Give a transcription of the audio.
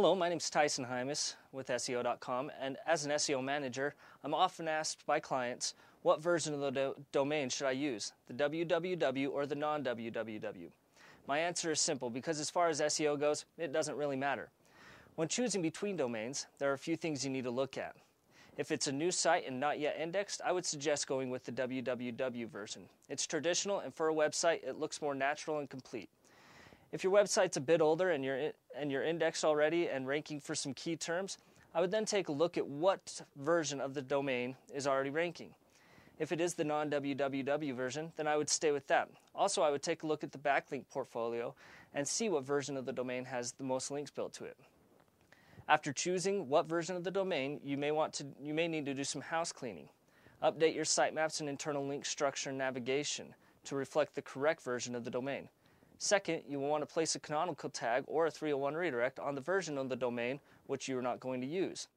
Hello, my name is Tyson Hymas with SEO.com, and as an SEO manager, I'm often asked by clients what version of the do- domain should I use, the www or the non www? My answer is simple because as far as SEO goes, it doesn't really matter. When choosing between domains, there are a few things you need to look at. If it's a new site and not yet indexed, I would suggest going with the www version. It's traditional, and for a website, it looks more natural and complete. If your website's a bit older and you're, and you're indexed already and ranking for some key terms, I would then take a look at what version of the domain is already ranking. If it is the non www version, then I would stay with that. Also, I would take a look at the backlink portfolio and see what version of the domain has the most links built to it. After choosing what version of the domain, you may want to you may need to do some house cleaning. Update your sitemaps and internal link structure and navigation to reflect the correct version of the domain. Second, you will want to place a canonical tag or a 301 redirect on the version of the domain which you are not going to use.